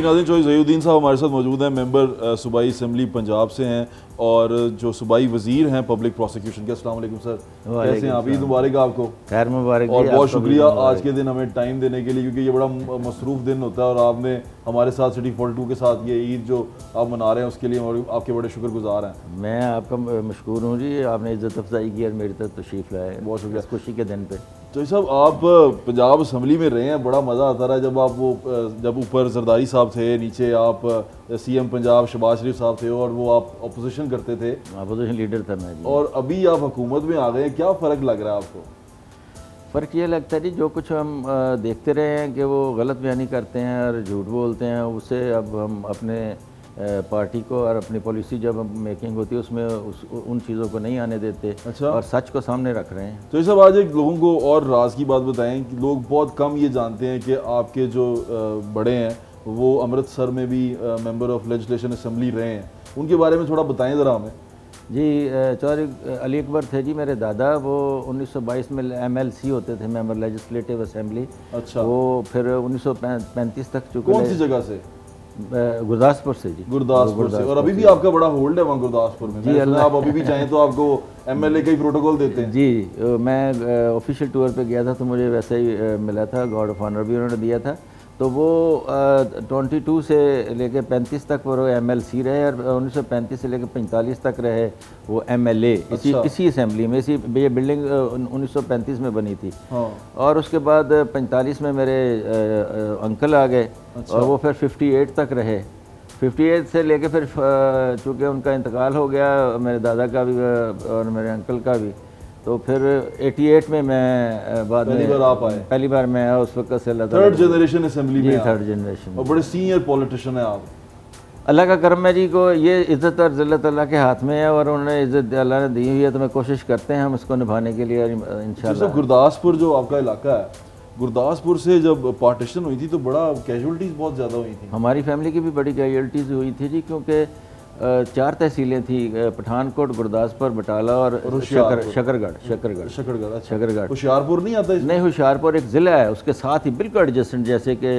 جی ناظرین چوہی ضیع الدین صاحب ہمارے ساتھ موجود ہیں۔ ممبر صوبائی اسمبلی پنجاب سے ہیں اور جو صوبائی وزیر ہیں پبلک پروسیکیوشن کے۔ السلام علیکم سر۔ کیسے ہیں؟ آپ؟ عید مبارک آپ کو۔ خیر مبارک اور بہت شکریہ آج کے دن ہمیں ٹائم دینے کے لیے کیونکہ یہ بڑا مصروف دن ہوتا ہے اور آپ نے ہمارے ساتھ سٹی فورٹی ٹو کے ساتھ یہ عید جو آپ منا رہے ہیں اس کے لیے آپ کے بڑے شکر گزار ہیں۔ میں آپ کا مشکور ہوں جی آپ نے عزت افزائی کی اور میری طرف تشریف لائے۔ بہت شکریہ۔ خوشی کے دن پہ۔ تو صاحب آپ پنجاب اسمبلی میں رہے ہیں بڑا مزہ آتا رہا جب آپ وہ جب اوپر زرداری صاحب تھے نیچے آپ سی ایم پنجاب شباز شریف صاحب تھے اور وہ آپ اپوزیشن کرتے تھے۔ اپوزیشن لیڈر تھا میں اور ابھی آپ حکومت میں آ گئے ہیں کیا فرق لگ رہا ہے آپ کو؟ فرق یہ لگتا ہے جی جو کچھ ہم دیکھتے رہے ہیں کہ وہ غلط بیانی کرتے ہیں اور جھوٹ بولتے ہیں اسے اب ہم اپنے پارٹی کو اور اپنی پالیسی جب میکنگ ہوتی ہے اس میں ان چیزوں کو نہیں آنے دیتے اچھا۔ اور سچ کو سامنے رکھ رہے ہیں۔ تو یہ سب آج ایک لوگوں کو اور راز کی بات بتائیں کہ لوگ بہت کم یہ جانتے ہیں کہ آپ کے جو بڑے ہیں وہ امرتسر میں بھی ممبر آف لیجسلیشن اسمبلی رہے ہیں۔ ان کے بارے میں تھوڑا بتائیں ذرا ہمیں۔ جی چوہری علی اکبر تھے جی میرے دادا وہ انیس سو بائیس میں ایم ایل سی ہوتے تھے ممبر لیجسلیٹو اسمبلی اچھا۔ وہ پھر انیس سو پینتیس تک چکے کون سی جگہ سے؟ گرداسپور سے جی۔ گرداسپور سے۔ اور ابھی بھی آپ کا بڑا ہولڈ ہے وہاں گرداسپور میں۔ جی آپ ابھی بھی چاہیں تو آپ کو ایم ایل اے کا ہی پروٹوکول دیتے ہیں۔ جی میں آفیشیل ٹور پہ گیا تھا تو مجھے ویسے ہی ملا تھا۔ گارڈ آف آنر بھی انہوں نے دیا تھا۔ تو وہ ٹونٹی ٹو سے لے کے پینتیس تک وہ ایم ایل سی رہے اور انیس سو پینتیس سے لے کے پینتالیس تک رہے وہ ایم ایل اے اسی اچھا۔ اسی اسمبلی میں اسی یہ بلڈنگ انیس سو پینتیس میں بنی تھی ہاں۔ اور اس کے بعد پینتالیس میں میرے انکل آ گئے اچھا۔ اور وہ پھر ففٹی ایٹ تک رہے ففٹی ایٹ سے لے کے پھر چونکہ ان کا انتقال ہو گیا میرے دادا کا بھی اور میرے انکل کا بھی تو پھر ایٹی ایٹ میں میں بعد پہلی بار آپ آئے. پہلی بار میں آیا اس وقت سے اللہ تھرڈ جنریشن اسمبلی میں تھرڈ جنریشن اور بڑے سینئر پولیٹیشن ہیں آپ. اللہ کا کرم ہے جی کو یہ عزت اور ذلت اللہ کے ہاتھ میں ہے اور انہوں نے عزت اللہ نے دی ہوئی ہے تو میں کوشش کرتے ہیں ہم اس کو نبھانے کے لیے انشاءاللہ۔ گرداسپور جو آپ کا علاقہ ہے گرداسپور سے جب پارٹیشن ہوئی تھی تو بڑا کیجولٹیز بہت زیادہ ہوئی تھیں۔ ہماری فیملی کی بھی بڑی کیجولٹیز ہوئی تھی جی کیونکہ چار تحصیلیں تھیں پٹھان کوٹ گرداسپور بٹالہ اور شکر گڑھ شکر گڑھ شکر گڑھ شکر گڑھ ہوشیارپور نہیں آتا نہیں ہوشیارپور ایک ضلع ہے اس کے ساتھ ہی بالکل ایڈجسٹنٹ جیسے کہ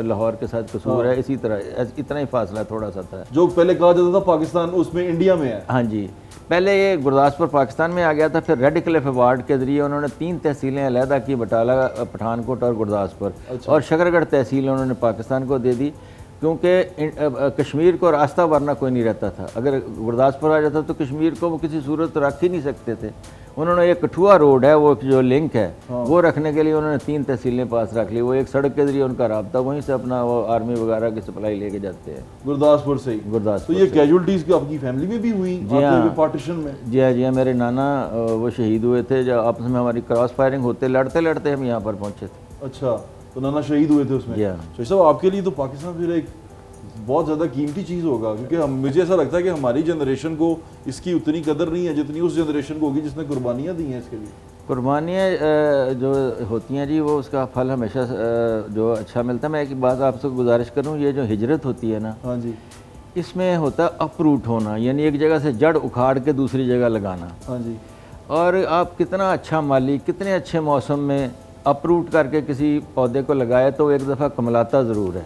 لاہور کے ساتھ قصور ہے ہاں۔ اسی طرح اتنا ہی فاصلہ تھوڑا سا تھا۔ جو پہلے کہا جاتا تھا پاکستان اس میں انڈیا میں ہے۔ ہاں جی۔ پہلے یہ گرداسپور پاکستان میں آ گیا تھا پھر ریڈ کلف ایوارڈ کے ذریعے انہوں نے تین تحصیلیں علیحدہ کی بٹالہ پٹھان کوٹ اور گرداسپور اچھا۔ اور شکر گڑھ تحصیل انہوں نے پاکستان کو دے دی۔ کیونکہ کشمیر کو راستہ ورنہ کوئی نہیں رہتا تھا۔ اگر گرداسپور آ جاتا تو کشمیر کو وہ کسی صورت رکھ ہی نہیں سکتے تھے۔ انہوں نے ایک کٹھوا روڈ ہے وہ جو لنک ہے ہاں۔ وہ رکھنے کے لیے انہوں نے تین تحصیلیں پاس رکھ لی۔ وہ ایک سڑک کے ذریعے ان کا رابطہ وہیں سے اپنا وہ آرمی وغیرہ کی سپلائی لے کے جاتے ہیں۔ گرداسپور سے گرداسپور تو یہ کیجولٹیز آپ کی فیملی میں بھی ہوئی؟ جی ہاں۔ پارٹیشن میں؟ جی ہاں جی ہاں میرے نانا وہ شہید ہوئے تھے۔ جو آپس میں ہماری کراس فائرنگ ہوتے لڑتے لڑتے ہم یہاں پر پہنچے تھے۔ اچھا۔ تو نانا شہید ہوئے تھے اس میں۔ ہاں صاحب آپ کے لیے تو پاکستان پھر ایک بہت زیادہ قیمتی چیز ہوگا کیونکہ مجھے ایسا لگتا ہے کہ ہماری جنریشن کو اس کی اتنی قدر نہیں ہے جتنی اس جنریشن کو ہوگی جس نے قربانیاں دی ہیں اس کے لیے۔ قربانیاں جو ہوتی ہیں جی وہ اس کا پھل ہمیشہ جو اچھا ملتا ہے۔ میں ایک بات آپ سے گزارش کروں یہ جو ہجرت ہوتی ہے نا ہاں جی۔ اس میں ہوتا ہے اپروٹ ہونا یعنی ایک جگہ سے جڑ اکھاڑ کے دوسری جگہ لگانا۔ ہاں جی۔ اور آپ کتنا اچھا مالی کتنے اچھے موسم میں اپروٹ کر کے کسی پودے کو لگائے تو ایک دفعہ کملاتا ضرور ہے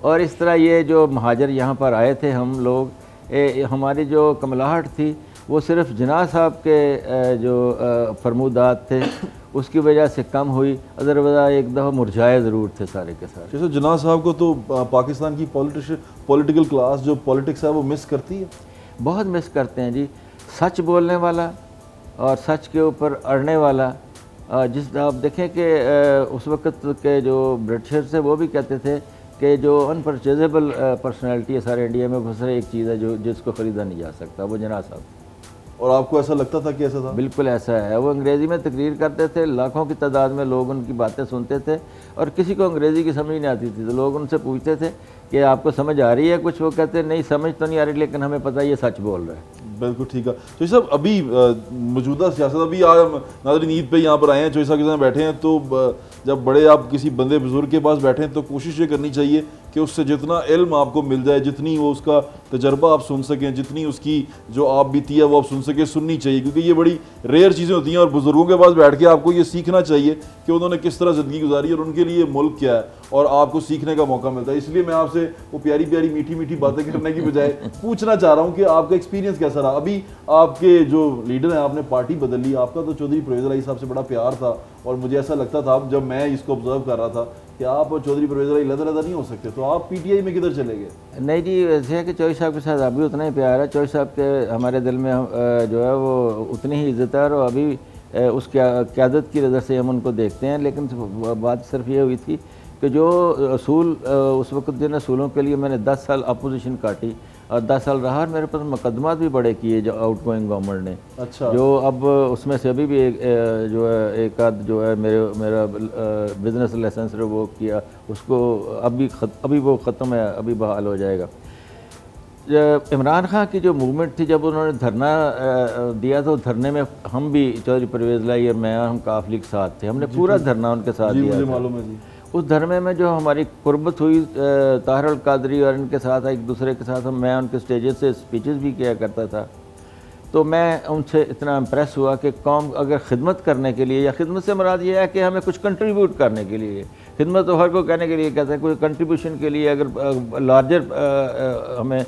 اور اس طرح یہ جو مہاجر یہاں پر آئے تھے ہم لوگ ہماری جو کملاہٹ تھی وہ صرف جناح صاحب کے جو فرمودات تھے اس کی وجہ سے کم ہوئی ادروزہ ایک دفعہ مرجھائے ضرور تھے سارے کے ساتھ جیسے جناح صاحب کو تو پاکستان کی پولیٹیکل کلاس جو پولیٹکس ہے وہ مس کرتی ہے بہت مس کرتے ہیں جی سچ بولنے والا اور سچ کے اوپر اڑنے والا جس آپ دیکھیں کہ اس وقت کے جو برٹشر تھے وہ بھی کہتے تھے کہ جو ان پرچیزیبل پرسنالٹی ہے سارے انڈیا میں بہت ایک چیز ہے جو جس کو خریدا نہیں جا سکتا وہ جناح صاحب۔ اور آپ کو ایسا لگتا تھا کہ ایسا تھا؟ بالکل ایسا ہے۔ وہ انگریزی میں تقریر کرتے تھے لاکھوں کی تعداد میں لوگ ان کی باتیں سنتے تھے اور کسی کو انگریزی کی سمجھ نہیں آتی تھی تو لوگ ان سے پوچھتے تھے کہ آپ کو سمجھ آ رہی ہے کچھ؟ وہ کہتے نہیں سمجھ تو نہیں آ رہی لیکن ہمیں پتہ یہ سچ بول رہا ہے بالکل ٹھیک ہے۔ چوئی صاحب ابھی موجودہ سیاست، ابھی آج ہم ناظرین عید پہ یہاں پر آئے ہیں چوئی صاحب کے ساتھ بیٹھے ہیں، تو جب بڑے آپ کسی بندے بزرگ کے پاس بیٹھے ہیں، تو کوشش یہ کرنی چاہیے کہ اس سے جتنا علم آپ کو مل جائے، جتنی وہ اس کا تجربہ آپ سن سکیں، جتنی اس کی جو آپ بیتی ہے وہ آپ سن سکیں، سننی چاہیے۔ کیونکہ یہ بڑی ریئر چیزیں ہوتی ہیں اور بزرگوں کے پاس بیٹھ کے آپ کو یہ سیکھنا چاہیے کہ انہوں نے کس طرح زندگی گزاری اور ان کے لیے ملک کیا ہے اور آپ کو سیکھنے کا موقع ملتا ہے۔ اس لیے میں آپ سے وہ پیاری پیاری میٹھی میٹھی باتیں کرنے کی بجائے پوچھنا چاہ رہا ہوں کہ آپ کا ایکسپیرینس کیسا رہا؟ ابھی آپ کے جو لیڈر ہیں، آپ نے پارٹی بدل لی۔ آپ کا تو چودھری پرویز علی صاحب سے بڑا پیار تھا اور مجھے ایسا لگتا تھا جب میں اس کو آبزرو کر رہا تھا کہ آپ اور چودھری پرویز علی لدہ لدہ نہیں ہو سکتے، تو آپ پی ٹی آئی میں کدھر چلے گئے؟ نہیں جی ویسے ہے کہ چوئی صاحب کے ساتھ ابھی اتنا ہی پیار ہے۔ چوئی صاحب کے ہمارے دل میں جو ہے وہ اتنی ہی عزت ہے اور ابھی اس قیادت کی نظر سے ہم ان کو دیکھتے ہیں۔ لیکن بات صرف یہ ہوئی تھی کہ جو اصول اس وقت جن اصولوں کے لیے میں نے دس سال اپوزیشن کاٹی دس سال رہا اور میرے پاس مقدمات بھی بڑے کیے جو آؤٹ گوئنگ گورنمنٹ نے۔ اچھا۔ جو اب اس میں سے ابھی بھی ایک جو ہے ایک آدھ جو ہے میرے میرا بزنس لائسنس وہ کیا اس کو ابھی ابھی وہ ختم ہے ابھی بحال ہو جائے گا۔ عمران خان کی جو موومنٹ تھی جب انہوں نے دھرنا دیا تو دھرنے میں ہم بھی چودھری پرویز لائی اور میں ہم کے ساتھ تھے۔ ہم نے جی، پورا دھرنا ان کے ساتھ جی، دیا اس دھرمے میں جو ہماری قربت ہوئی طاہر القادری اور ان کے ساتھ ایک دوسرے کے ساتھ، میں ان کے سٹیجز سے سپیچز بھی کیا کرتا تھا۔ تو میں ان سے اتنا امپریس ہوا کہ قوم اگر خدمت کرنے کے لیے، یا خدمت سے مراد یہ ہے کہ ہمیں کچھ کنٹریبیوٹ کرنے کے لیے۔ خدمت تو ہر کو کہنے کے لیے کہتے ہیں، کوئی کنٹریبیوشن کے لیے اگر لارجر ہمیں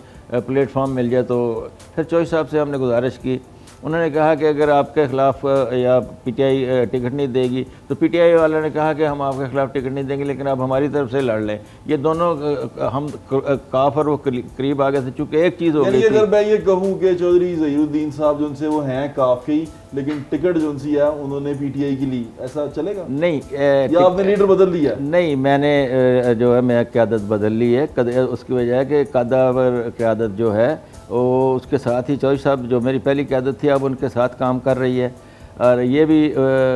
پلیٹ فارم مل جائے تو۔ پھر چوئی صاحب سے ہم نے گزارش کی۔ انہوں نے کہا کہ اگر آپ کے خلاف یا پی ٹی آئی ٹکٹ نہیں دے گی تو پی ٹی آئی والے نے کہا کہ ہم آپ کے خلاف ٹکٹ نہیں دیں گے لیکن آپ ہماری طرف سے لڑ لیں۔ یہ دونوں ہم کاف اور وہ قریب آگے سے چونکہ ایک چیز ہو یعنی گئی اگر میں یہ کہوں کہ چودھری ظہیر الدین صاحب جو ان سے وہ ہیں کافی لیکن ٹکٹ جو سی ہے انہوں نے پی ٹی آئی کی لی ایسا چلے گا؟ نہیں یا آپ نے لیڈر بدل لیا؟ نہیں میں نے جو ہے میں قیادت بدل لی ہے۔ اس کی وجہ ہے کہ قدر قیادت جو ہے اس کے ساتھ ہی چوئی صاحب جو میری پہلی قیادت تھی اب ان کے ساتھ کام کر رہی ہے۔ اور یہ بھی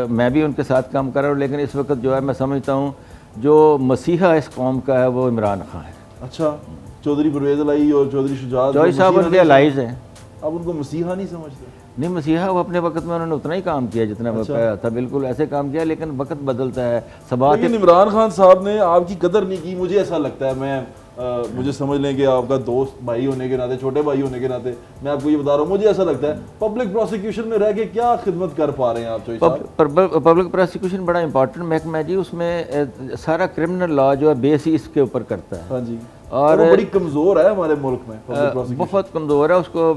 میں بھی ان کے ساتھ کام کر رہا ہوں لیکن اس وقت جو ہے میں سمجھتا ہوں جو مسیحا اس قوم کا ہے وہ عمران خان ہے۔ اچھا چودھری پرویز علائی اور چودھری شجاعت چوئی صاحب ان کے الائز ہیں۔ اب ان کو مسیحا نہیں سمجھتے؟ نہیں مسیحا وہ اپنے وقت میں انہوں نے اتنا ہی کام کیا جتنا اچھا۔ تھا بالکل ایسے کام کیا لیکن وقت بدلتا ہے لیکن عمران خان صاحب نے آپ کی قدر نہیں کی مجھے ایسا لگتا ہے میں مجھے سمجھ لیں کہ آپ کا دوست بھائی ہونے کے ناطے چھوٹے بھائی ہونے کے ناطے میں آپ کو یہ بتا رہا ہوں مجھے ایسا لگتا ہے پبلک پروسیکیوشن میں رہ کے کیا خدمت کر پا رہے ہیں آپ پبلک پروسیکیوشن بڑا امپورٹنٹ محکمہ ہے جی اس میں سارا کرمنل لا جو ہے بیس ہی اس کے اوپر کرتا ہے۔ ہاں جی۔ اور بڑی کمزور ہے ہمارے ملک میں بہت کمزور ہے اس کو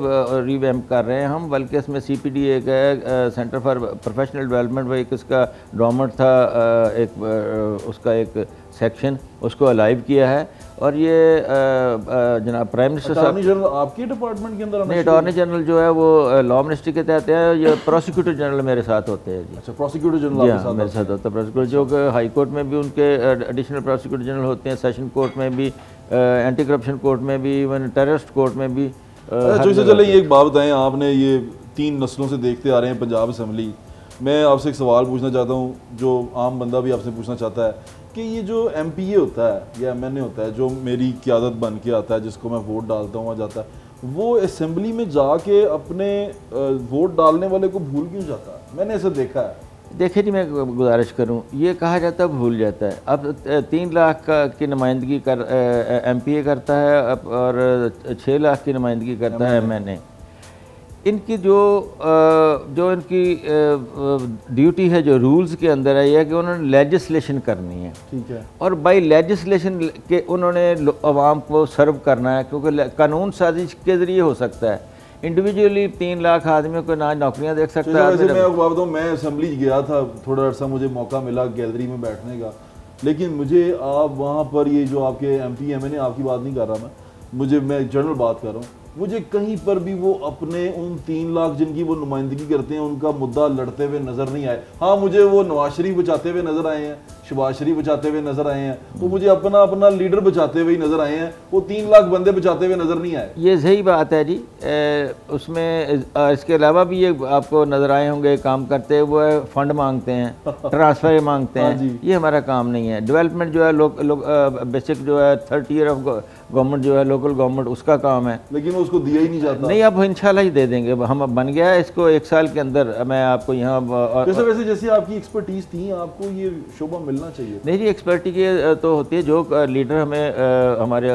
ری ویمپ کر رہے ہیں ہم بلکہ اس میں سی پی ڈی ایک ہے سینٹر فار پروفیشنل ڈیولپمنٹ ایک اس کا ڈومنٹ تھا ایک اس کا ایک سیکشن اس کو الائیو کیا ہے۔ اور یہ جناب پرائم منسٹر صاحب آپ کی ڈپارٹمنٹ کے اندر نہیں اٹارنی جنرل جو ہے وہ لا منسٹری کے تحت ہے یہ پروسیکیوٹر جنرل میرے ساتھ ہوتے ہیں جی۔ اچھا پروسیکیوٹر جنرل ہاں میرے ساتھ ہوتا ہے پروسیکیوٹر جو کہ ہائی کورٹ میں بھی ان کے ایڈیشنل پروسیکیوٹر جنرل ہوتے ہیں سیشن کورٹ میں بھی اینٹی کرپشن کورٹ میں بھی ایون ٹیرسٹ کورٹ میں بھی سے چلیں ایک بات بتائیں آپ نے یہ تین نسلوں سے دیکھتے آ رہے ہیں پنجاب اسمبلی۔ میں آپ سے ایک سوال پوچھنا چاہتا ہوں جو عام بندہ بھی آپ سے پوچھنا چاہتا ہے۔ کہ یہ جو ایم پی اے ہوتا ہے یا ایم این اے ہوتا ہے جو میری قیادت بن کے آتا ہے جس کو میں ووٹ ڈالتا ہوں جاتا ہے وہ اسمبلی میں جا کے اپنے ووٹ ڈالنے والے کو بھول کیوں جاتا ہے؟ میں نے اسے دیکھا ہے۔ دیکھیں جی میں گزارش کروں یہ کہا جاتا ہے بھول جاتا ہے۔ اب تین لاکھ کا کی نمائندگی کر ایم پی اے کرتا ہے اور چھ لاکھ کی نمائندگی کرتا ہے ایم این اے ان کی جو جو ان کی ڈیوٹی ہے جو رولز کے اندر ہے یہ کہ انہوں نے لیجسلیشن کرنی ہے۔ ٹھیک ہے۔ اور بائی لیجسلیشن کے انہوں نے عوام کو سرو کرنا ہے کیونکہ قانون سازش کے ذریعے ہو سکتا ہے۔ انڈیویجولی تین لاکھ آدمیوں کو نہ نوکریاں دیکھ سکتا ہے۔ میں اسمبلی گیا تھا تھوڑا عرصہ مجھے موقع ملا گیلری میں بیٹھنے کا۔ لیکن مجھے آپ وہاں پر یہ جو آپ کے M P M N A آپ کی بات نہیں کر رہا میں مجھے میں جنرل بات کر رہا ہوں۔ مجھے کہیں پر بھی وہ اپنے ان تین لاکھ جن کی وہ نمائندگی کرتے ہیں ان کا مدعا لڑتے ہوئے نظر نہیں آئے۔ ہاں مجھے وہ نواز شریف بچاتے ہوئے نظر آئے ہیں شباز شریف بچاتے ہوئے نظر آئے ہیں وہ مجھے اپنا اپنا لیڈر بچاتے ہوئے نظر آئے ہیں وہ تین لاکھ بندے بچاتے ہوئے نظر نہیں آئے۔ یہ صحیح بات ہے جی۔ اس میں اس کے علاوہ بھی یہ آپ کو نظر آئے ہوں گے کام کرتے وہ فنڈ مانگتے ہیں ٹرانسفر مانگتے ہیں۔ ہاں جی۔ یہ ہمارا کام نہیں ہے۔ ڈیولپمنٹ جو ہے لوگ بیسک جو ہے تھرڈ ایئر آف گورنمنٹ جو ہے لوکل گورنمنٹ اس کا کام ہے۔ لیکن اس کو دیا ہی نہیں جاتا۔ نہیں اب انشاءاللہ ہی دے دیں گے۔ ہم اب بن گیا ہے اس کو ایک سال کے اندر میں آپ کو یہاں ویسے ویسے جیسے آپ کی ایکسپرٹیز تھی آپ کو یہ شعبہ ملنا چاہیے۔ نہیں جی ایکسپرٹی کی تو ہوتی ہے۔ جو لیڈر ہمیں ہمارے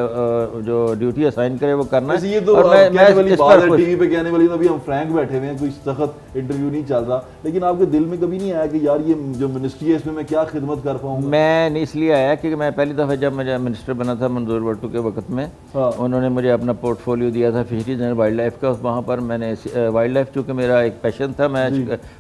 جو ڈیوٹی اسائن کرے وہ کرنا ویسے یہ تو کہنے والی بات ہے ٹی وی پہ کہنے والی ابھی ہم فرینک بیٹھے ہوئے ہیں کوئی سخت انٹرویو نہیں چل رہا۔ لیکن آپ کے دل میں کبھی نہیں آیا کہ یار یہ جو منسٹری ہے اس میں میں کیا خدمت کر پاؤں؟ میں نہیں اس لیے آیا کہ میں پہلی دفعہ جب منسٹر بنا تھا منظور بٹو کے وقت میں ہاں۔ انہوں نے مجھے اپنا پورٹ فولیو دیا تھا فشریز اینڈ وائلڈ لائف کا وہاں پر میں نے وائلڈ لائف چونکہ میرا ایک پیشن تھا میں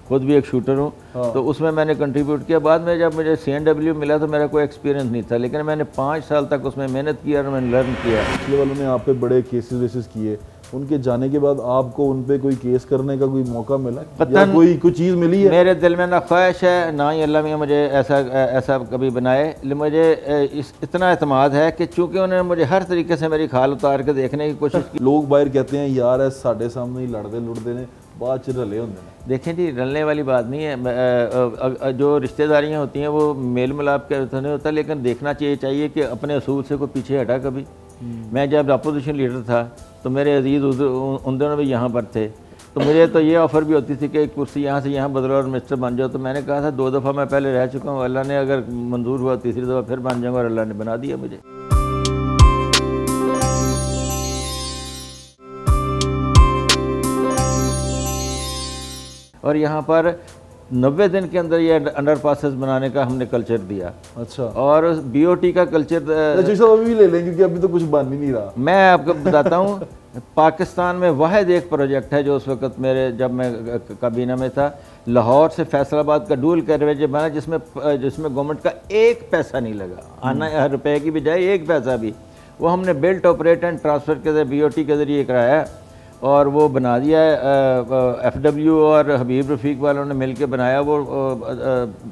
خود بھی ایک شوٹر ہوں۔ ہاں۔ تو اس میں میں نے کنٹریبیوٹ کیا۔ بعد میں جب مجھے سی این ڈبلیو ملا تو میرا کوئی ایکسپیرینس نہیں تھا لیکن میں نے پانچ سال تک اس میں محنت کی اور میں نے لرن کیا۔ پچھلے والوں نے آپ پہ بڑے کیسز ویسز کیے۔ ان کے جانے کے بعد آپ کو ان پہ کوئی کیس کرنے کا کوئی موقع ملا یا کوئی کوئی چیز ملی ہے؟ میرے دل میں نہ خواہش ہے نہ ہی اللہ میاں مجھے ایسا ایسا کبھی بنائے۔ مجھے اتنا اعتماد ہے کہ چونکہ انہوں نے مجھے ہر طریقے سے میری کھال اتار کے دیکھنے کی کوشش کی۔ لوگ باہر کہتے ہیں یار ہے ساڈے سامنے ہی لڑتے لڑتے نے بعد چ رلے نے دیکھیں جی رلنے والی بات نہیں ہے۔ میں- جو رشتہ داریاں ہوتی ہیں وہ میل ملاپ کے تو نہیں ہوتا لیکن دیکھنا چاہیے چاہیے کہ اپنے اصول سے کوئی پیچھے ہٹا کبھی۔ میں جب اپوزیشن لیڈر تھا، تو میرے عزیز ان دنوں بھی یہاں پر تھے۔ تو مجھے تو یہ آفر بھی ہوتی تھی کہ ایک کرسی یہاں سے یہاں بدلو اور مسٹر بن جاؤ۔ تو میں نے کہا تھا، دو دفعہ میں پہلے رہ چکا ہوں، اللہ نے اگر منظور ہوا تیسری دفعہ پھر بن جاؤں گا اور اللہ نے بنا دیا مجھے۔ اور یہاں پر نوے دن کے اندر یہ انڈر پاسز بنانے کا ہم نے کلچر دیا۔ اچھا۔ اور بی او ٹی کا کلچر جی صاحب ابھی بھی لے لیں کیونکہ ابھی تو کچھ بن ہی نہیں رہا۔ میں آپ کو بتاتا ہوں پاکستان میں واحد ایک پروجیکٹ ہے جو اس وقت میرے جب میں کابینہ میں تھا لاہور سے فیصل آباد کا ڈول کیرویج بنا جس میں جس میں گورنمنٹ کا ایک پیسہ نہیں لگا۔ آنا روپے کی بجائے ایک پیسہ بھی۔ وہ ہم نے بلٹ آپریٹ اینڈ ٹرانسفر کے ذریعے بی او ٹی کے ذریعے کرایا۔ ہے اور وہ بنا دیا ہے ایف ڈبلیو اور حبیب رفیق والوں نے مل کے بنایا وہ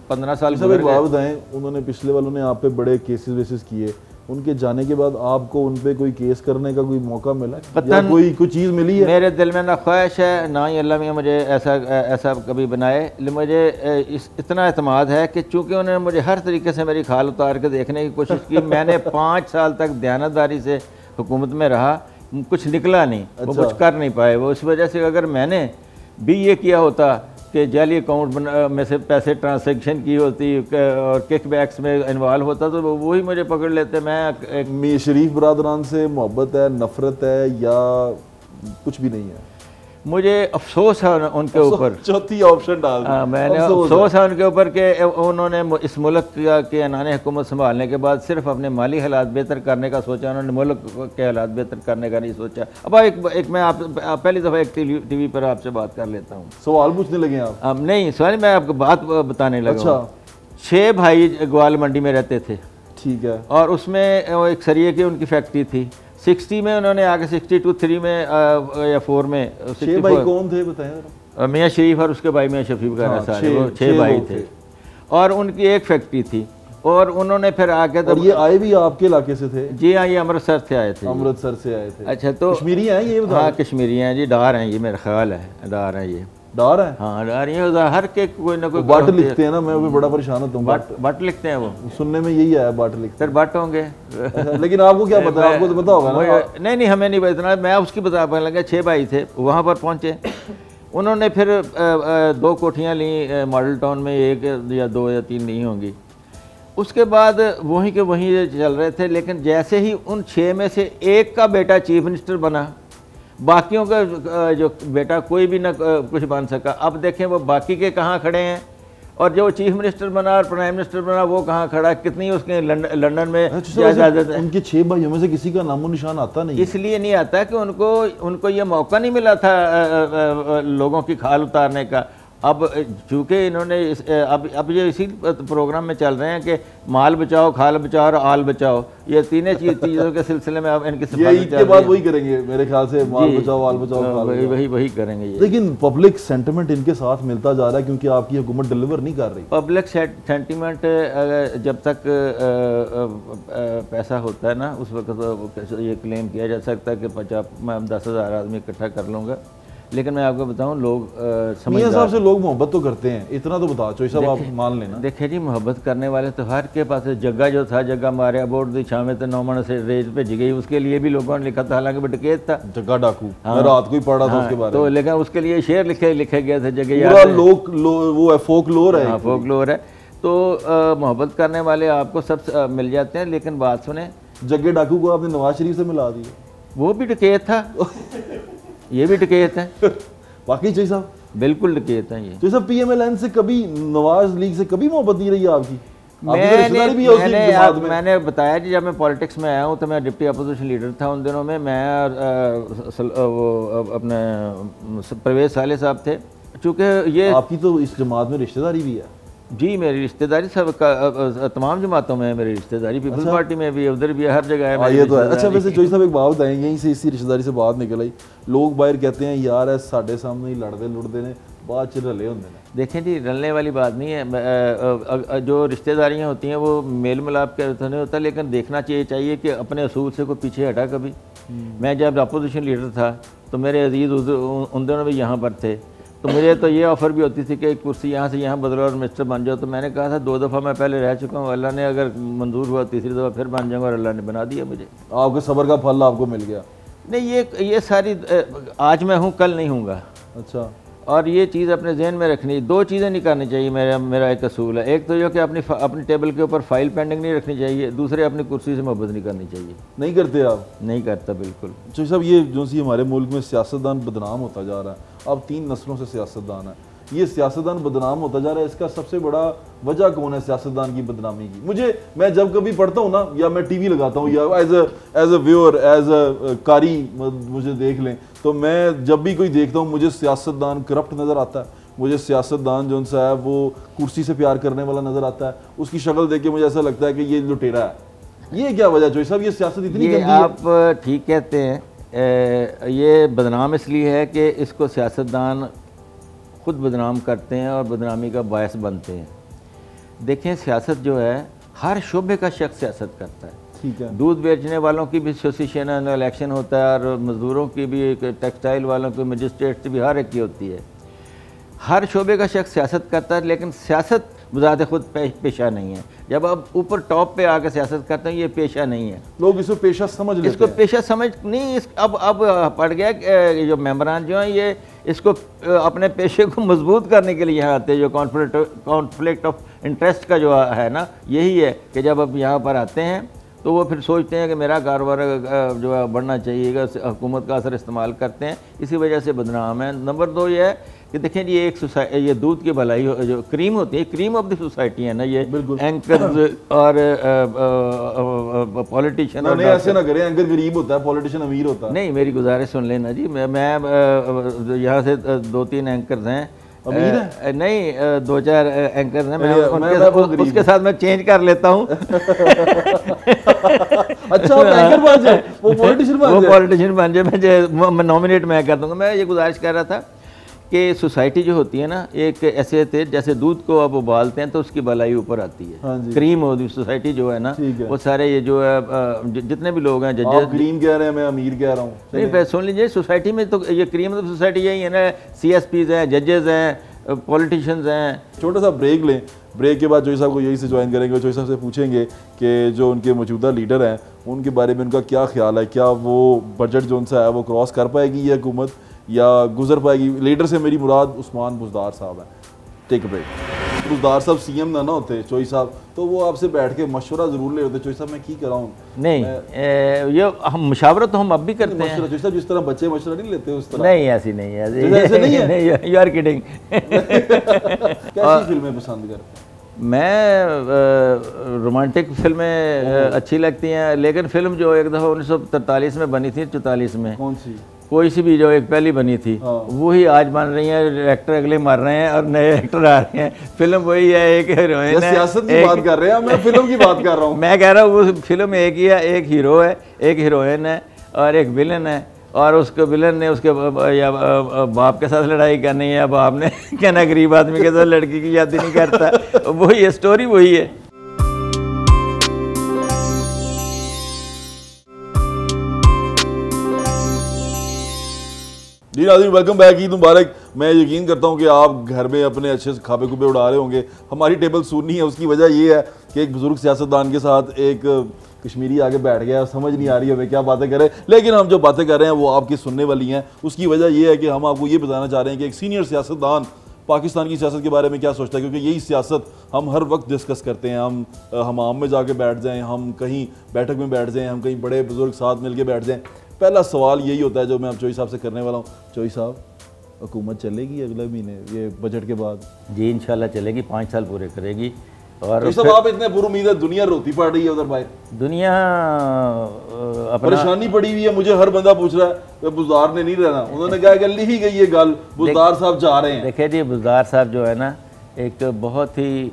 پندرہ سال ایک بات بتائیں انہوں نے پچھلے والوں نے آپ پہ بڑے کیسز ویسز کیے۔ ان کے جانے کے بعد آپ کو ان پہ کوئی کیس کرنے کا کوئی موقع ملا؟ یا کوئی کوئی چیز ملی ہے؟ میرے دل میں نہ خواہش ہے نہ ہی اللہ میاں مجھے ایسا ایسا کبھی بنائے۔ مجھے اس اتنا اعتماد ہے کہ چونکہ انہوں نے مجھے ہر طریقے سے میری کھال اتار کے دیکھنے کی کوشش کی میں نے پانچ سال تک دیانتداری سے حکومت میں رہا۔ کچھ نکلا نہیں وہ کچھ کر نہیں پائے۔ وہ اس وجہ سے اگر میں نے بھی یہ کیا ہوتا کہ جعلی اکاؤنٹ میں سے پیسے ٹرانزیکشن کی ہوتی اور کک بیکس میں انوالو ہوتا تو وہی مجھے پکڑ لیتے۔ میں می شریف برادران سے محبت ہے نفرت ہے یا کچھ بھی نہیں ہے؟ مجھے افسوس ہے ان کے اوپر۔ چوتھی آپشن ڈال میں نے افسوس ہے ان کے اوپر کہ انہوں نے اس ملک کے انان حکومت سنبھالنے کے بعد صرف اپنے مالی حالات بہتر کرنے کا سوچا انہوں نے ملک کے حالات بہتر کرنے کا نہیں سوچا۔ اب ایک ایک میں آپ پہلی دفعہ ایک ٹی وی پر آپ سے بات کر لیتا ہوں۔ سوال پوچھنے لگے آپ۔ نہیں سوال میں آپ کو بات بتانے لگا چھ بھائی گوال منڈی میں رہتے تھے۔ ٹھیک ہے۔ اور اس میں ایک سریے کی ان کی فیکٹری تھی۔ سکسٹی میں انہوں نے آگے سکسٹی ٹو تھری میں یا فور میں چھ بھائی کون تھے بتائیں میاں شریف اور اس کے بھائی میاں شفیق کا سارے وہ چھ بھائی تھے۔ اور ان کی ایک فیکٹری تھی۔ اور انہوں نے پھر آ کے اور یہ آئے بھی آپ کے علاقے سے تھے؟ جی ہاں یہ امرتسر سے آئے تھے۔ امرتسر سے آئے تھے۔ اچھا تو کشمیری ہیں یہ ہاں کشمیری ہیں جی ڈار ہیں یہ میرا خیال ہے ڈار ہیں یہ۔ ڈار ہیں ہاں ڈار یہ ہر کے کوئی نہ کوئی بٹ لکھتے ہیں نا میں بھی بڑا پریشان ہوتا ہوں بٹ بٹ لکھتے ہیں وہ۔ سننے میں یہی آیا بٹ لکھتے پھر بٹ ہوں گے۔ لیکن آپ کو کیا پتا؟ آپ کو تو پتا ہوگا نا۔ نہیں نہیں ہمیں نہیں اتنا میں اس کی بتا پانے لگا چھ بھائی تھے وہاں پر پہنچے۔ انہوں نے پھر دو کوٹھیاں لیں ماڈل ٹاؤن میں ایک یا دو یا تین نہیں ہوں گی۔ اس کے بعد وہیں کے وہیں چل رہے تھے لیکن جیسے ہی ان چھ میں سے ایک کا بیٹا چیف منسٹر بنا باقیوں کا جو بیٹا کوئی بھی نہ کچھ بن سکا۔ اب دیکھیں وہ باقی کے کہاں کھڑے ہیں۔ اور جو چیف منسٹر بنا اور پرائم منسٹر بنا وہ کہاں کھڑا؟ ہے کتنی اس کے لنڈن میں ان کے چھ بھائیوں میں سے کسی کا نام و نشان آتا نہیں اس لیے نہیں آتا کہ ان کو ان کو یہ موقع نہیں ملا تھا لوگوں کی کھال اتارنے کا۔ اب چونکہ انہوں نے اب اب یہ اسی پروگرام میں چل رہے ہیں کہ مال بچاؤ کھال بچاؤ اور آل بچاؤ یہ تینوں چیزوں کے سلسلے میں اب ان کی عید کے بعد وہی کریں گے میرے خیال سے مال بچاؤ آل بچاؤ وہی وہی وہی کریں گے لیکن پبلک سینٹیمنٹ ان کے ساتھ ملتا جا رہا ہے کیونکہ آپ کی حکومت ڈلیور نہیں کر رہی۔ پبلک سینٹیمنٹ جب تک پیسہ ہوتا ہے نا اس وقت یہ کلیم کیا جا سکتا ہے کہ پچاس میں دس ہزار آدمی اکٹھا کر لوں گا۔ لیکن میں آپ کو بتاؤں لوگ میاں صاحب سے لوگ محبت تو کرتے ہیں اتنا تو بتا چوئی صاحب آپ مان لینا۔ دیکھیں جی محبت کرنے والے تو ہر کے پاس جگہ جو تھا جگہ مارے ابوٹ دی چھامے تو نومن سے ریز پہ گئی اس کے لیے بھی لوگوں نے لکھا تھا حالانکہ ڈکیت تھا۔ جگہ ڈاکو میں رات کو ہی پڑھا تھا اس کے بارے تو لیکن اس کے لیے شعر لکھے لکھے گئے تھے جگہ پورا لوک وہ ہے فوک لور ہے۔ ہاں فوک لور ہے۔ تو محبت کرنے والے آپ کو سب مل جاتے ہیں لیکن بات سنیں۔ جگہ ڈاکو کو آپ نے نواز شریف سے ملا دیا وہ بھی ڈکیت تھا۔ یہ بھی ڈکیت ہے باقی چاہیے صاحب۔ بالکل ڈکیت ہیں یہ۔ چاہیے صاحب پی ایم ایل این سے کبھی نواز لیگ سے کبھی محبت نہیں رہی آپ کی؟ میں نے بتایا جی جب میں پالیٹکس میں آیا ہوں تو میں ڈپٹی اپوزیشن لیڈر تھا ان دنوں میں۔ میں وہ اپنے پرویز صالح صاحب تھے۔ چونکہ یہ آپ کی تو اس جماعت میں رشتہ داری بھی ہے۔ جی میری رشتہ داری سب تمام جماعتوں میں میری رشتہ داری پیپلز اچھا۔ پارٹی میں بھی ادھر بھی ہر جگہ ہے یہ تو ہے۔ اچھا ویسے چوئی صاحب ایک بات بتائیں یہیں سے اسی رشتہ داری سے بات نکل آئی۔ لوگ باہر کہتے ہیں یار ہے ساڈے سامنے ہی لڑتے لڑتے نے بعد چ رلے ہوتے ہیں۔ دیکھیں جی رلنے والی بات نہیں ہے۔ جو رشتہ داریاں ہوتی ہیں وہ میل ملاپ کے تو نہیں ہوتا لیکن دیکھنا چاہیے چاہیے کہ اپنے اصول سے کوئی پیچھے ہٹا کبھی۔ میں جب اپوزیشن لیڈر تھا تو میرے عزیز ان دنوں بھی یہاں پر تھے۔ تو مجھے تو یہ آفر بھی ہوتی تھی کہ ایک کرسی یہاں سے یہاں بدلو اور مسٹر بن جاؤ۔ تو میں نے کہا تھا دو دفعہ میں پہلے رہ چکا ہوں اللہ نے اگر منظور ہوا تیسری دفعہ پھر بن جاؤں گا اور اللہ نے بنا دیا مجھے۔ آپ کے صبر کا پھل آپ کو مل گیا۔ نہیں یہ یہ ساری آج میں ہوں کل نہیں ہوں گا۔ اچھا۔ اور یہ چیز اپنے ذہن میں رکھنی دو چیزیں نہیں کرنی چاہیے میرا میرا ایک اصول ہے۔ ایک تو یہ کہ اپنی اپنی ٹیبل کے اوپر فائل پینڈنگ نہیں رکھنی چاہیے دوسرے اپنی کرسی سے محبت نہیں کرنی چاہیے۔ نہیں کرتے آپ؟ نہیں کرتا بالکل۔ چوئی صاحب یہ جو سی ہمارے ملک میں سیاستدان بدنام ہوتا جا رہا ہے اب تین نسلوں سے سیاستدان ہے یہ سیاستدان بدنام ہوتا جا رہا ہے اس کا سب سے بڑا وجہ کون ہے سیاستدان کی بدنامی کی؟ مجھے میں جب کبھی پڑھتا ہوں نا یا میں ٹی وی لگاتا ہوں یا as a as a viewer as a کاری مجھے دیکھ لیں تو میں جب بھی کوئی دیکھتا ہوں مجھے سیاستدان کرپٹ نظر آتا ہے۔ مجھے سیاستدان جو ان سا ہے وہ کرسی سے پیار کرنے والا نظر آتا ہے۔ اس کی شکل دیکھ کے مجھے ایسا لگتا ہے کہ یہ لٹیرا ہے۔ یہ کیا وجہ چوئی صاحب یہ سیاست اتنی یہ آپ ٹھیک کہتے ہیں۔ یہ بدنام اس لیے ہے کہ اس کو سیاستدان خود بدنام کرتے ہیں اور بدنامی کا باعث بنتے ہیں۔ دیکھیں سیاست جو ہے ہر شعبے کا شخص سیاست کرتا ہے۔ ٹھیک ہے۔ دودھ بیچنے والوں کی بھی ایسوسیشن الیکشن ہوتا ہے اور مزدوروں کی بھی ٹیکسٹائل والوں کی مجسٹریٹ بھی ہر ایک کی ہوتی ہے۔ ہر شعبے کا شخص سیاست کرتا ہے لیکن سیاست بذات خود پیشہ نہیں ہے۔ جب آپ اوپر ٹاپ پہ آ کے سیاست کرتے ہیں یہ پیشہ نہیں ہے۔ لوگ اس کو پیشہ سمجھ لیتے اس کو پیشہ سمجھ نہیں اس اب اب پڑ گیا کہ جو ممبران جو ہیں یہ اس کو اپنے پیشے کو مضبوط کرنے کے لیے یہاں آتے ہیں۔ جو کانفلکٹ کانفلکٹ آف انٹرسٹ کا جو ہے نا یہی ہے کہ جب اب یہاں پر آتے ہیں تو وہ پھر سوچتے ہیں کہ میرا کاروبار جو ہے بڑھنا چاہیے گا حکومت کا اثر استعمال کرتے ہیں۔ اسی وجہ سے بدنام ہے نمبر دو یہ ہے کہ دیکھیں جی ایک سوسائی یہ دودھ کی بھلائی جو کریم ہوتی ہے کریم آف دی سوسائٹی ہے نا یہ اینکرز اور پولیٹیشین ایسے نہ کریں اینکر غریب ہوتا ہے پولیٹیشین امیر ہوتا ہے۔ نہیں میری گزارش سن لینا جی میں یہاں سے دو تین اینکرز ہیں۔ نہیں دو چار اینکر ہیں میں اس کے ساتھ میں چینج کر لیتا ہوں۔ اچھا وہ پولیٹیشین بن جائے میں نامنیٹ میں کر دوں گا۔ میں یہ گزارش کر رہا تھا کہ سوسائٹی جو ہوتی ہے نا ایک ایسے تھے جیسے دودھ کو آپ ابالتے ہیں تو اس کی بلائی اوپر آتی ہے۔ ہاں جی۔ کریم ہوتی سوسائٹی جو ہے نا وہ سارے یہ جو ہے جتنے بھی لوگ ہیں ججز کریم کہہ رہے ہیں میں امیر کہہ رہا ہوں۔ نہیں سن لیجیے سوسائٹی میں تو یہ کریم آف سوسائٹی یہی ہے نا سی ایس پیز ہیں ججز ہیں پولیٹیشنز ہیں۔ چھوٹا سا بریک لیں۔ بریک کے بعد جوئی صاحب کو یہی سے جوائن کریں گے جوئی صاحب سے پوچھیں گے کہ جو ان کے موجودہ لیڈر ہیں ان کے بارے میں ان کا کیا خیال ہے؟ کیا وہ بجٹ جو ان سے ہے وہ کراس کر پائے گی یہ حکومت؟ یا گزر پائے گی۔ لیڈر سے میری مراد عثمان بزدار صاحب ہیں۔ ٹیک بریک بزدار صاحب سی ایم نہ نہ ہوتے چوئی صاحب۔ تو وہ آپ سے بیٹھ کے مشورہ ضرور لے ہوتے چوئی صاحب میں کی کر رہا ہوں نہیں یہ ہم مشاورت تو ہم اب بھی کرتے ہیں۔ چوئی صاحب جس طرح بچے مشورہ نہیں لیتے اس طرح۔ نہیں ایسی نہیں ہے ایسے نہیں ہے۔ یو آر کڈنگ کیسی فلمیں پسند کرتے ہیں؟ میں رومانٹک فلمیں اچھی لگتی ہیں۔ لیکن فلم جو ایک دفعہ انیس سو ترتالیس میں بنی تھی چوتالیس میں۔ کون سی؟ کوئی سی بھی جو ایک پہلی بنی تھی وہی آج بن رہی ہیں ایکٹر اگلے مر رہے ہیں اور نئے ایکٹر آ رہے ہیں۔ فلم وہی ہے ایک ہیروئن ہے سیاست کی بات کر رہے ہیں میں فلم کی بات کر رہا ہوں۔ میں کہہ رہا ہوں وہ فلم ایک ہی ہے ایک ہیرو ہے ایک ہیروئن ہے اور ایک ولن ہے اور اس کو ولن نے اس کے یا باپ کے ساتھ لڑائی کرنی ہے باپ نے کہنا غریب آدمی کے ساتھ لڑکی کی یاد نہیں کرتا۔ وہی ہے سٹوری وہی ہے۔ جی ناظرین ویلکم بیک عید مبارک۔ میں یقین کرتا ہوں کہ آپ گھر میں اپنے اچھے سے کھابے اڑا رہے ہوں گے۔ ہماری ٹیبل سننی ہے، اس کی وجہ یہ ہے کہ ایک بزرگ سیاستدان کے ساتھ ایک کشمیری آگے بیٹھ گیا، سمجھ نہیں آ رہی ہمیں کیا باتیں کریں لیکن ہم جو باتیں کر رہے ہیں وہ آپ کی سننے والی ہیں۔ اس کی وجہ یہ ہے کہ ہم آپ کو یہ بتانا چاہ رہے ہیں کہ ایک سینئر سیاستدان پاکستان کی سیاست کے بارے میں کیا سوچتا ہے؟ کیونکہ یہی سیاست ہم ہر وقت ڈسکس کرتے ہیں۔ ہم ہمام میں جا کے بیٹھ جائیں، ہم کہیں بیٹھک میں بیٹھ جائیں، ہم کہیں بڑے بزرگ ساتھ مل کے بیٹھ جائیں۔ پہلا سوال یہی ہوتا ہے جو میں اب چوئی صاحب سے کرنے والا ہوں۔ چوئی صاحب حکومت چلے گی اگلے مہینے یہ بجٹ کے بعد؟ جی انشاءاللہ چلے گی پانچ سال پورے کرے گی۔ اور صاحب آپ اتنے پر امید ہے دنیا روتی پڑ رہی ہے ادھر باہر دنیا پریشانی پڑی ہوئی ہے مجھے ہر بندہ پوچھ رہا ہے کہ بزدار نے نہیں رہنا۔ انہوں نے کہا کہ لکھی گئی یہ گل بزدار صاحب جا رہے ہیں۔ دیکھیں جی بزدار صاحب جو ہے نا ایک بہت ہی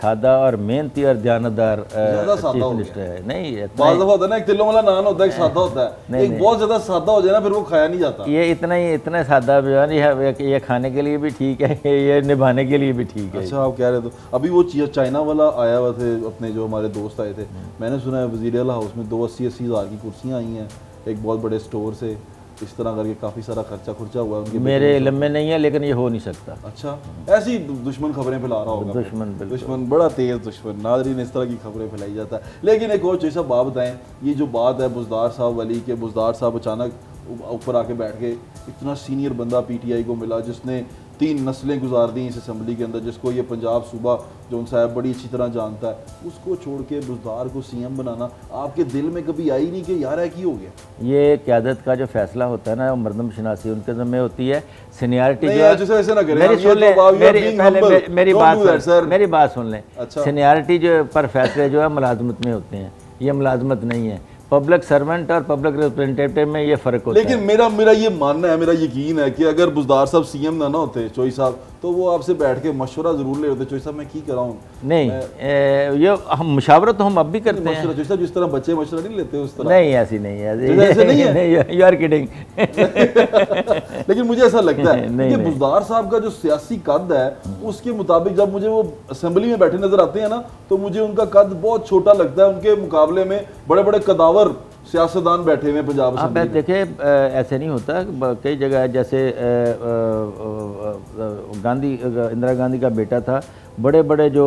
سادہ اور محنتی اور دیانتدار چیف منسٹر ہے۔ نہیں بعض دفعہ ہوتا ہے نا ایک تلوں والا نان ہوتا ہے ایک سادہ ہوتا ہے۔ ایک بہت زیادہ سادہ ہو جائے نا پھر وہ کھایا نہیں جاتا۔ یہ اتنا ہی اتنا سادہ جو ہے یہ کھانے کے لیے بھی ٹھیک ہے یہ نبھانے کے لیے بھی ٹھیک ہے۔ اچھا آپ کہہ رہے تو ابھی وہ چائنا والا آیا ہوا تھے اپنے جو ہمارے دوست آئے تھے۔ میں نے سنا ہے وزیر اعلیٰ ہاؤس میں دو اسی اسی ہزار کی کرسیاں آئی ہیں ایک بہت بڑے سٹور سے۔ اس طرح کر کے کافی سارا خرچہ خرچہ ہوا ہے میرے علم میں نہیں ہے لیکن یہ ہو نہیں سکتا۔ اچھا ایسی دشمن خبریں پھیلا رہا ہوگا۔ دشمن دشمن بڑا تیز دشمن۔ ناظرین اس طرح کی خبریں پھیلائی جاتا ہے۔ لیکن ایک اور چیز بات بتائیں یہ جو بات ہے بزدار صاحب والی کہ بزدار صاحب اچانک اوپر آ کے بیٹھ کے اتنا سینئر بندہ پی ٹی آئی کو ملا جس نے تین نسلیں گزار دیں اس اسمبلی کے اندر جس کو یہ پنجاب صوبہ جو ان صاحب بڑی اچھی طرح جانتا ہے اس کو چھوڑ کے بزدار کو سی ایم بنانا آپ کے دل میں کبھی آئی نہیں کہ یار ہے کی ہو گیا؟ یہ قیادت کا جو فیصلہ ہوتا ہے نا وہ مردم شناسی ان کے ذمہ ہوتی ہے۔ سینیارٹی جو بات میری بات سن لیں۔ سینیارٹی جو پر فیصلے جو ہے ملازمت میں ہوتے ہیں۔ یہ ملازمت نہیں ہے۔ پبلک سرونٹ اور پبلک ریپرزنٹیٹیو میں یہ فرق ہوتا ہے۔ لیکن میرا میرا یہ ماننا ہے میرا یقین ہے کہ اگر بزدار صاحب سی ایم نہ نہ ہوتے چوئی صاحب تو وہ آپ سے بیٹھ کے مشورہ ضرور لے ہوتے چوئی صاحب میں کی کر رہا ہوں نہیں یہ ہم مشاورت تو ہم اب بھی کرتے ہیں۔ چوئی صاحب جس طرح بچے مشورہ نہیں لیتے اس طرح۔ نہیں ایسی نہیں ہے؟ یو آر کڈنگ لیکن مجھے ایسا لگتا ہے کہ بزدار صاحب کا جو سیاسی قد ہے اس کے مطابق جب مجھے وہ اسمبلی میں بیٹھے نظر آتے ہیں نا تو مجھے ان کا قد بہت چھوٹا لگتا ہے ان کے مقابلے میں بڑے بڑے قداور سیاستدان بیٹھے ہوئے پنجاب آپ دیکھیں ایسے نہیں ہوتا کئی جگہ جیسے گاندھی اندرا گاندھی کا بیٹا تھا بڑے بڑے جو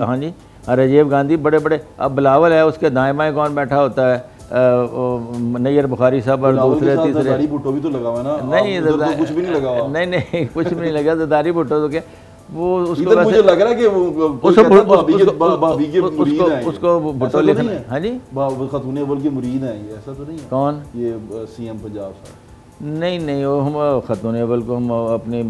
ہاں جی راجیو گاندھی بڑے بڑے اب بلاول ہے اس کے دائیں بائیں کون بیٹھا ہوتا ہے؟ نیر بخاری صاحب اور دوسرے تیسرے۔ نہیں نہیں کچھ بھی نہیں لگا داری بھٹو تو کیا؟ وہ اس کو مجھے لگ رہا ہے کہ وہ بھابی کے مرید ہیں اس کو بھٹو لکھنا ہے۔ ہاں جی؟ خاتون اول کے مرید ہیں یہ ایسا تو نہیں ہے۔ کون؟ یہ سی ایم پنجاب صاحب۔ نہیں نہیں وہ ہم خاتون اول کو ہم اپنی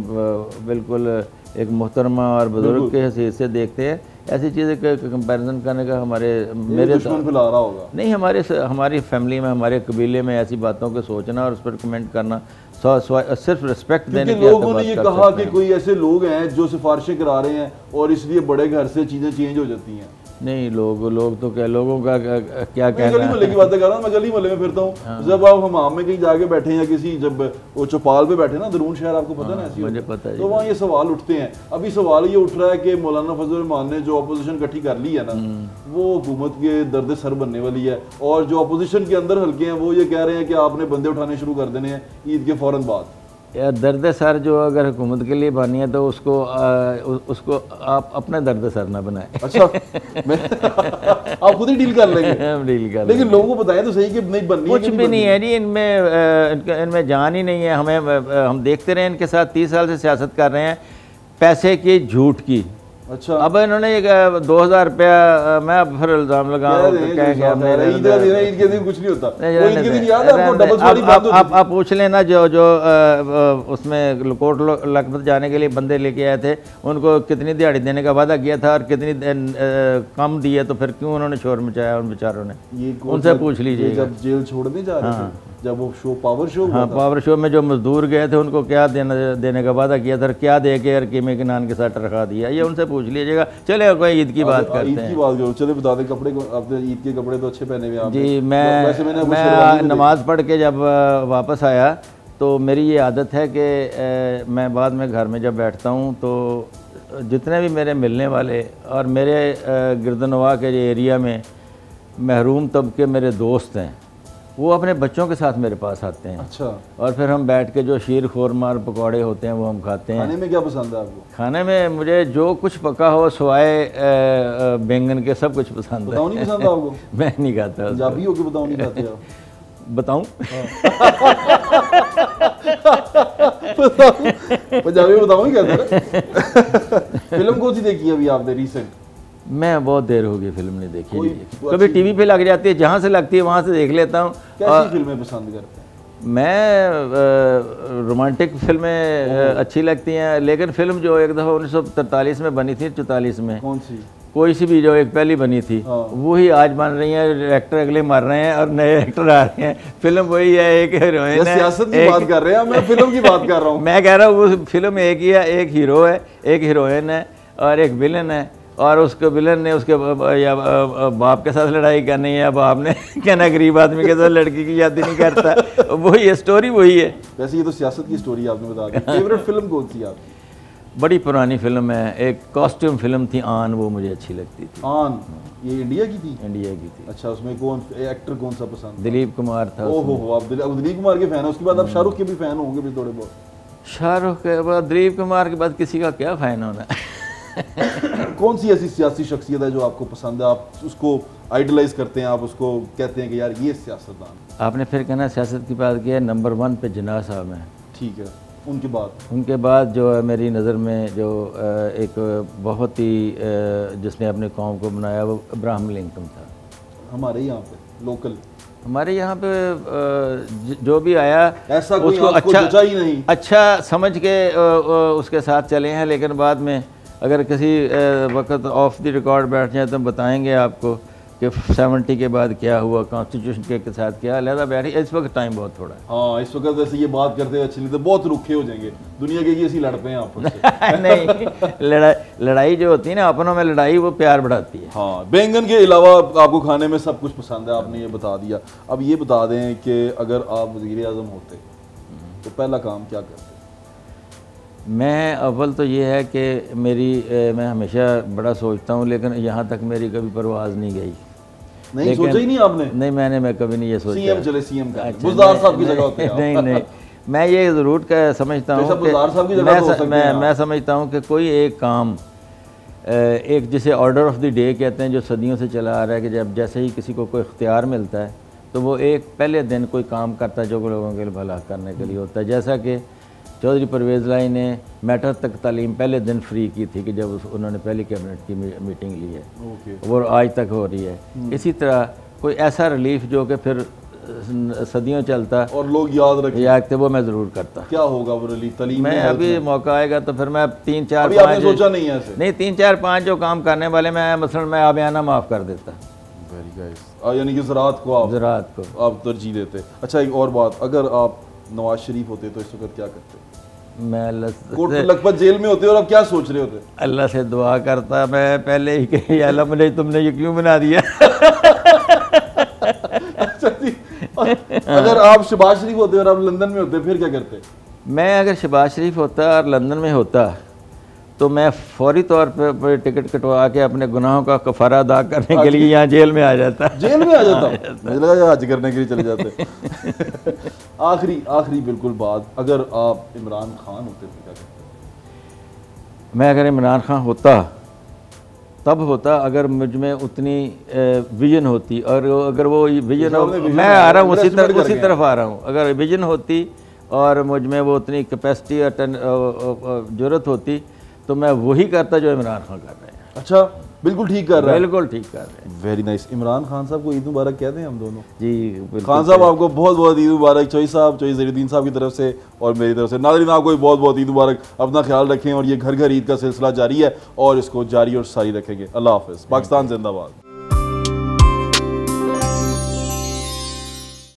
بالکل ایک محترمہ اور بزرگ کے حیثیت سے دیکھتے ہیں۔ ایسی چیزیں کمپیریزن کرنے کا ہمارے میرے ہوگا۔ نہیں ہمارے ہماری فیملی میں ہمارے قبیلے میں ایسی باتوں کو سوچنا اور اس پر کمنٹ کرنا صرف رسپیکٹ دینے کی لوگوں نے یہ کہا کہ کوئی ایسے لوگ ہیں جو سفارشیں کرا رہے ہیں اور اس لیے بڑے گھر سے چیزیں چینج ہو جاتی ہیں نہیں لوگ لوگ تو کیا لوگوں کا کیا کہنا گلی محلے کی باتیں کر رہا ہوں میں گلی محلے میں پھرتا ہوں۔ ہاں۔ جب آپ ہم میں کہیں جا کے بیٹھے ہیں کسی جب وہ چوپال پہ بیٹھے نا درون شہر آپ کو پتہ نا ہاں، ایسی مجھے پتہ ہے۔ تو وہاں یہ سوال اٹھتے ہیں۔ ابھی سوال یہ اٹھ رہا ہے کہ مولانا فضل الرحمان نے جو اپوزیشن کٹھی کر لی ہے نا وہ حکومت کے درد سر بننے والی ہے۔ اور جو اپوزیشن کے اندر ہلکے ہیں وہ یہ کہہ رہے ہیں کہ آپ نے بندے اٹھانے شروع کر دینے ہیں عید کے فوراً بعد۔ درد سر جو اگر حکومت کے لیے بانی ہے تو اس کو اس کو آپ اپنے درد سر نہ بنائیں۔ اچھا آپ خود ہی ڈیل کر لیں گے۔ ہم ڈیل کر لیکن لوگوں کو بتائیں تو صحیح کہ نہیں بننی کچھ بھی نہیں ہے۔ جی ان میں ان میں جان ہی نہیں ہے۔ ہمیں ہم دیکھتے رہے ان کے ساتھ تیس سال سے سیاست کر رہے ہیں۔ پیسے کی جھوٹ کی۔ اچھا۔ اب انہوں نے دو ہزار روپیہ میں اب پھر الزام لگاؤں آپ پوچھ لیں نا جو جو اس میں کوٹ لکھپت جانے کے لیے بندے لے کے آئے تھے ان کو کتنی دیہڑی دینے کا وعدہ کیا تھا اور کتنی کم دیے تو پھر کیوں انہوں نے شور مچایا ان بیچاروں نے؟ ان سے پوچھ لیجیے جب جیل چھوڑنے جا رہے تھے جب وہ شو پاور شو ہاں پاور شو میں جو مزدور گئے تھے ان کو کیا دینے کا وعدہ کیا تھا کیا دے کے اور کیمے کے نان کے ساتھ رکھا دیا یہ ان سے پوچھ لیجیے گا۔ چلے کوئی عید کی بات کرتے ہیں۔ عید کی بات کرو چلے بتا دیں کپڑے آپ نے عید کے کپڑے تو اچھے پہنے ہوئے جی میں میں نماز پڑھ کے جب واپس آیا تو میری یہ عادت ہے کہ میں بعد میں گھر میں جب بیٹھتا ہوں تو جتنے بھی میرے ملنے والے اور میرے گردنوا کے ایریا میں محروم طبقے میرے دوست ہیں وہ اپنے بچوں کے ساتھ میرے پاس آتے ہیں۔ اچھا۔ اور پھر ہم بیٹھ کے جو شیر خورما اور پکوڑے ہوتے ہیں وہ ہم کھاتے ہیں۔ کھانے میں کیا پسند ہے آپ کو؟ کھانے میں مجھے جو کچھ پکا ہو سوائے بینگن کے سب کچھ پسند ہے۔ بتاؤ نہیں پسند ہے آپ کو؟ میں نہیں کھاتا۔ پنجابی ہو کے بتاؤ نہیں کھاتے بتاؤں؟ پنجابی بتاؤ نہیں کہتے؟ فلم کون سی دیکھی ہے ابھی آپ نے ریسنٹ؟ میں بہت دیر ہو گئی فلم نہیں دیکھی کبھی ٹی وی پہ لگ جاتی ہے جہاں سے لگتی ہے وہاں سے دیکھ لیتا ہوں۔ کیسی فلمیں پسند کرتے ہیں؟ میں رومانٹک فلمیں اچھی لگتی ہیں۔ لیکن فلم جو ایک دفعہ انیس سو ترتالیس میں بنی تھی چوتالیس میں۔ کون سی؟ کوئی سی بھی جو ایک پہلی بنی تھی ہاں۔ وہی آج بن رہی ہیں ایکٹر اگلے مر رہے ہیں اور نئے ایکٹر آ رہے ہیں۔ فلم وہی ہے ایک ہیروئن ہے سیاست کی بات کر رہے ہیں میں فلم کی بات کر رہا ہوں۔ میں کہہ رہا ہوں وہ فلم ایک ہی ہے ایک ہیرو ہے ایک ہیروئن ہے اور ایک ویلن ہے۔ اور اس کے ویلن نے اس کے یا باپ کے ساتھ لڑائی کرنی ہے یا باپ نے کہنا غریب آدمی کے ساتھ لڑکی کی یاد نہیں کرتا۔ وہی ہے سٹوری وہی ہے۔ ویسے یہ تو سیاست کی سٹوری آپ نے بتا دی۔ فیوریٹ فلم کون سی آپ؟ بڑی پرانی فلم ہے۔ ایک کاسٹیوم فلم تھی آن وہ مجھے اچھی لگتی تھی۔ آن یہ انڈیا کی تھی؟ انڈیا کی تھی۔ اچھا اس میں کون ایکٹر کون سا پسند؟ دلیپ کمار تھا او ہو آپ دل- آپ دلیپ کمار کے فین ہیں۔ اس کے بعد آپ شاہ رخ کے بھی فین ہوں گے بھی تھوڑے بہت۔ شاہ رخ کے بعد دلیپ کمار کے بعد کسی کا کیا فین ہونا؟ کون سی ایسی سیاسی شخصیت ہے جو آپ کو پسند ہے؟ آپ اس کو آئیڈلائز کرتے ہیں آپ اس کو کہتے ہیں کہ یار یہ سیاستدان آپ نے پھر کہنا سیاست کی بات کی ہے نمبر ون پہ جناح صاحب ہیں۔ ٹھیک ہے ان کے بعد۔ ان کے بعد جو ہے میری نظر میں جو ایک بہت ہی جس نے اپنے قوم کو بنایا وہ ابراہم لنکن تھا۔ ہمارے یہاں پہ لوکل ہمارے یہاں پہ جو بھی آیا ایسا اس کوئی کو آپ کو اچھا ہی نہیں۔ اچھا سمجھ کے اس کے ساتھ چلے ہیں لیکن بعد میں اگر کسی وقت آف دی ریکارڈ بیٹھ جائیں تو بتائیں گے آپ کو کہ سیونٹی کے بعد کیا ہوا کانسٹیٹیوشن کے ساتھ کیا علیحدہ بیٹھی اس وقت ٹائم بہت تھوڑا ہے۔ ہاں اس وقت ویسے یہ بات کرتے ہوئے اچھی نہیں تو بہت رکھے ہو جائیں گے۔ دنیا کے یہ اسی لڑ پے ہیں سے نہیں لڑائی لڑائی جو ہوتی ہے نا اپنوں میں لڑائی وہ پیار بڑھاتی ہے۔ ہاں بینگن کے علاوہ آپ کو کھانے میں سب کچھ پسند ہے آپ نے یہ بتا دیا۔ اب یہ بتا دیں کہ اگر آپ وزیر اعظم ہوتے تو پہلا کام کیا کرتے؟ میں اول تو یہ ہے کہ میری میں ہمیشہ بڑا سوچتا ہوں لیکن یہاں تک میری کبھی پرواز نہیں گئی۔ نہیں سوچا ہی نہیں آپ نے؟ نہیں میں نے میں کبھی نہیں یہ سی سوچا۔ ایم چلے سی ایم کا بزدار صاحب کی جگہ ہوتے ہیں نہیں نہیں میں یہ ضرور سمجھتا ہوں بزدار صاحب کی جگہ ہو کہ میں میں سمجھتا ہوں کہ کوئی ایک کام ایک جسے آرڈر آف دی ڈے کہتے ہیں جو صدیوں سے چلا آ رہا ہے کہ جب جیسے ہی کسی کو کوئی اختیار ملتا ہے تو وہ ایک پہلے دن کوئی کام کرتا ہے جو لوگوں کے لیے بھلا کرنے کے لیے ہوتا ہے۔ جیسا کہ چودھری پرویز لائی نے میٹر تک تعلیم پہلے دن فری کی تھی کہ جب انہوں نے پہلی کیبنٹ کی میٹنگ لی ہے۔ وہ آج تک ہو رہی ہے۔ اسی طرح کوئی ایسا ریلیف جو کہ پھر صدیوں چلتا اور لوگ یاد رکھیں۔ یا وہ میں ضرور کرتا۔ کیا ہوگا وہ ریلیف؟ تعلیم میں ابھی موقع آئے گا تو پھر میں تین چار ابھی آپ نے سوچا نہیں ہے ایسے۔ نہیں تین چار پانچ جو کام کرنے والے میں مثلا میں آبیانہ معاف کر دیتا۔ ویری گائز یعنی کہ زراعت کو آپ زراعت کو۔ آپ ترجیح دیتے۔ اچھا ایک اور بات۔ اگر آپ نواز شریف ہوتے تو اس وقت کیا کرتے؟ میں اللہ کوٹ لکھپت جیل میں ہوتے اور آپ کیا سوچ رہے ہوتے؟ اللہ سے دعا کرتا میں پہلے ہی کہ اللہ مجھے تم نے یہ کیوں بنا دیا؟ اگر آپ شباز شریف ہوتے اور آپ لندن میں ہوتے پھر کیا کرتے؟ میں اگر شباز شریف ہوتا اور لندن میں ہوتا تو میں فوری طور پہ ٹکٹ کٹوا کے اپنے گناہوں کا کفارہ ادا کرنے کے لیے یہاں جیل میں آ جاتا۔ جیل میں آ جاتا مجھے لگا حج کرنے کے لیے چلے جاتے۔ آخری آخری بالکل بات اگر آپ عمران خان ہوتے تو کیا کرتے؟ میں اگر عمران خان ہوتا تب ہوتا اگر مجھ میں اتنی ویژن ہوتی۔ اور اگر وہ ویژن میں آ رہا ہوں اسی طرف اسی طرف آ رہا ہوں۔ اگر ویژن ہوتی اور مجھ میں وہ اتنی کیپیسٹی اور ضرورت ہوتی تو میں وہی کرتا جو عمران خان کر رہے ہیں۔ اچھا بالکل ٹھیک کر رہے ہیں بالکل ٹھیک کر رہے ہیں۔ ویری نائس عمران خان صاحب کو عید مبارک کہتے ہیں ہم دونوں۔ جی خان صاحب آپ کو بہت بہت عید مبارک۔ چوئی صاحب چوئی زیر الدین صاحب کی طرف سے اور میری طرف سے۔ ناظرین آپ کو بہت بہت عید مبارک۔ اپنا خیال رکھیں اور یہ گھر گھر عید کا سلسلہ جاری ہے اور اس کو جاری اور ساری رکھیں گے۔ اللہ حافظ۔ پاکستان زندہ باد۔